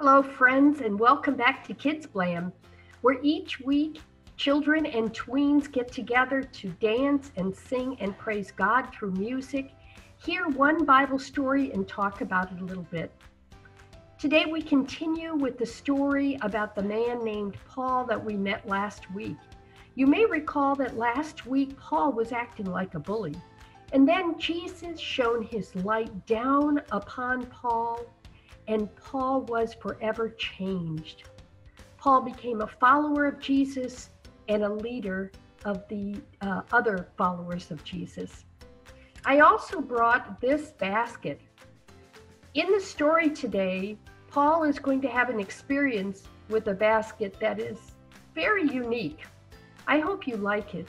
Hello, friends, and welcome back to Kids Blam, where each week children and tweens get together to dance and sing and praise God through music, hear one Bible story, and talk about it a little bit. Today, we continue with the story about the man named Paul that we met last week. You may recall that last week Paul was acting like a bully. And then Jesus shone his light down upon Paul, and Paul was forever changed. Paul became a follower of Jesus and a leader of the uh, other followers of Jesus. I also brought this basket. In the story today, Paul is going to have an experience with a basket that is very unique. I hope you like it.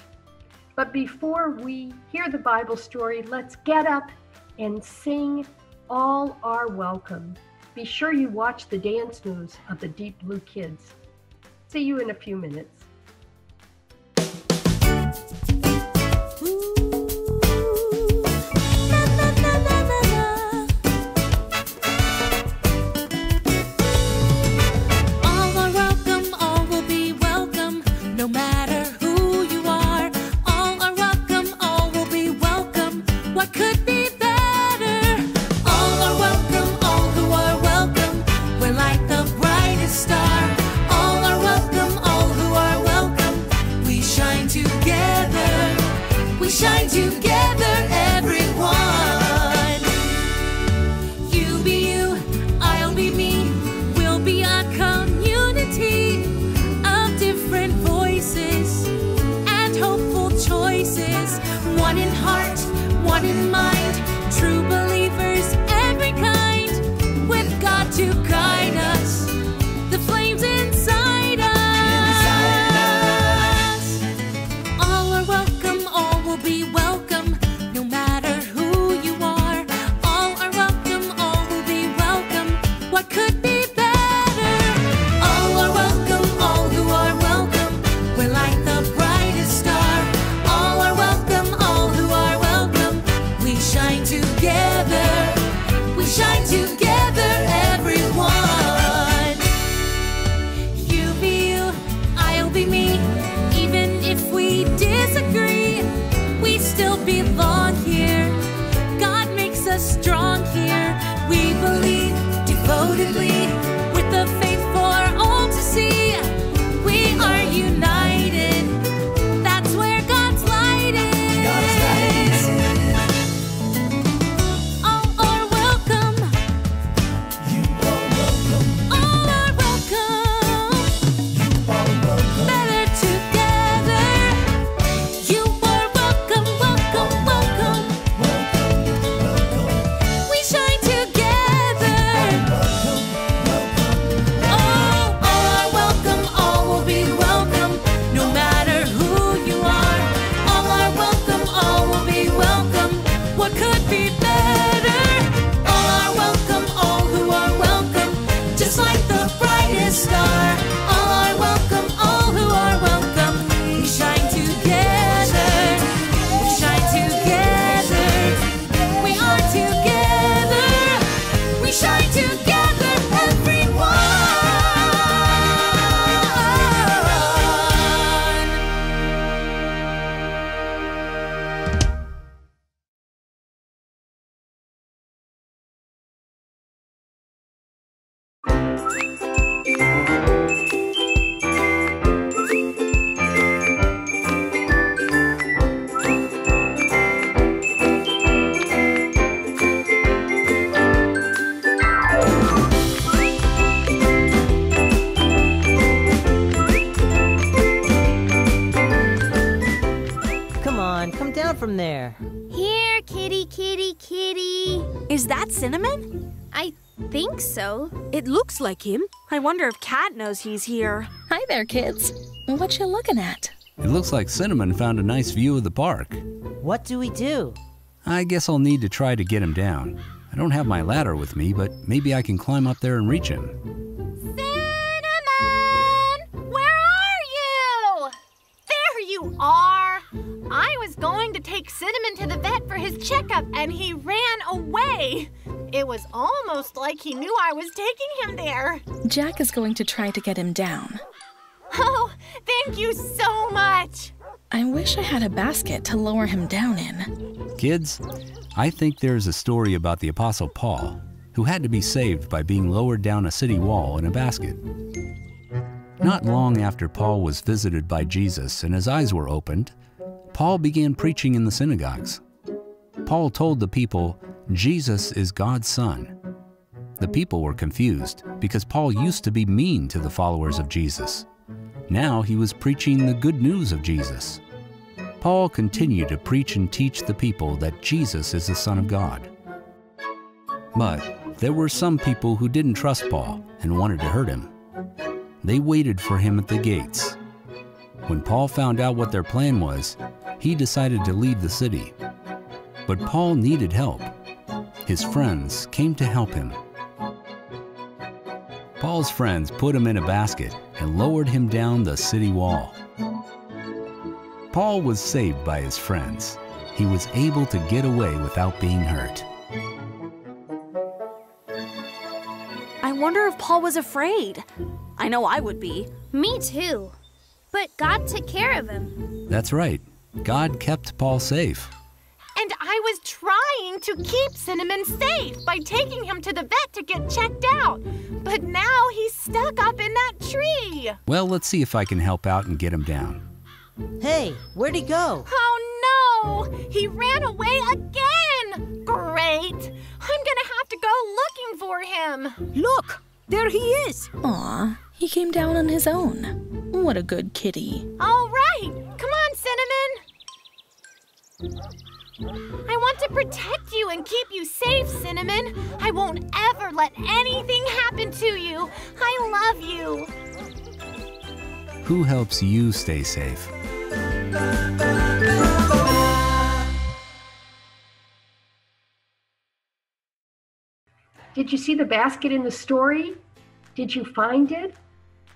But before we hear the Bible story, let's get up and sing All Are Welcome. Be sure you watch the dance moves of the Deep Blue Kids. See you in a few minutes. we shine together, everyone. You be you, I'll be me, we'll be a community of different voices and hopeful choices. One in heart, one in mind. From there. Here, kitty, kitty, kitty. Is that Cinnamon? I think so. It looks like him. I wonder if Cat knows he's here. Hi there, kids. What you looking at? It looks like Cinnamon found a nice view of the park. What do we do? I guess I'll need to try to get him down. I don't have my ladder with me, but maybe I can climb up there and reach him. I was going to take Cinnamon to the vet for his checkup and he ran away. It was almost like he knew I was taking him there. Jack is going to try to get him down. Oh, thank you so much. I wish I had a basket to lower him down in. Kids, I think there's a story about the Apostle Paul who had to be saved by being lowered down a city wall in a basket. Not long after Paul was visited by Jesus and his eyes were opened, Paul began preaching in the synagogues. Paul told the people, Jesus is God's Son. The people were confused because Paul used to be mean to the followers of Jesus. Now he was preaching the good news of Jesus. Paul continued to preach and teach the people that Jesus is the Son of God. But there were some people who didn't trust Paul and wanted to hurt him. They waited for him at the gates. When Paul found out what their plan was, he decided to leave the city. But Paul needed help. His friends came to help him. Paul's friends put him in a basket and lowered him down the city wall. Paul was saved by his friends. He was able to get away without being hurt. I wonder if Paul was afraid. I know I would be. Me too. But God took care of him. That's right. God kept Paul safe. And I was trying to keep Cinnamon safe by taking him to the vet to get checked out. But now he's stuck up in that tree. Well, let's see if I can help out and get him down. Hey, where'd he go? Oh no! He ran away again! Great! I'm gonna have to go looking for him. Look, there he is. Aw, he came down on his own. What a good kitty. All right, come on, Cinnamon. I want to protect you and keep you safe, Cinnamon. I won't ever let anything happen to you. I love you. Who helps you stay safe? Did you see the basket in the story? Did you find it?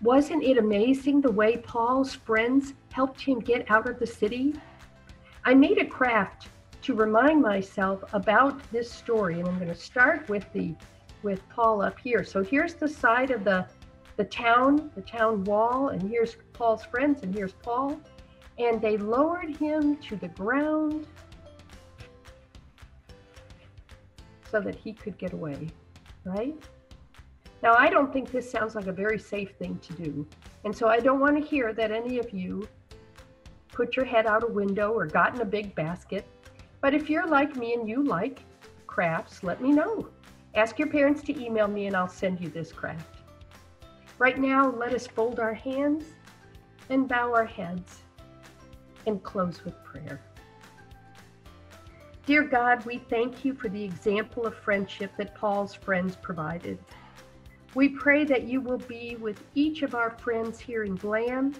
Wasn't it amazing the way Paul's friends helped him get out of the city? I made a craft to remind myself about this story, and I'm going to start with the with Paul up here. So here's the side of the the town, the town wall, and here's Paul's friends, and here's Paul, and they lowered him to the ground so that he could get away, right? Now, I don't think this sounds like a very safe thing to do. And so I don't want to hear that any of you put your head out a window or got in a big basket. But if you're like me and you like crafts, let me know. Ask your parents to email me and I'll send you this craft. Right now, let us fold our hands and bow our heads and close with prayer. Dear God, we thank you for the example of friendship that Paul's friends provided. We pray that you will be with each of our friends here in Blam,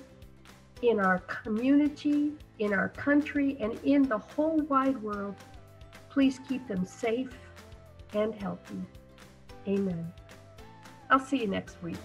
in our community, in our country, and in the whole wide world. Please keep them safe and healthy. Amen. I'll see you next week.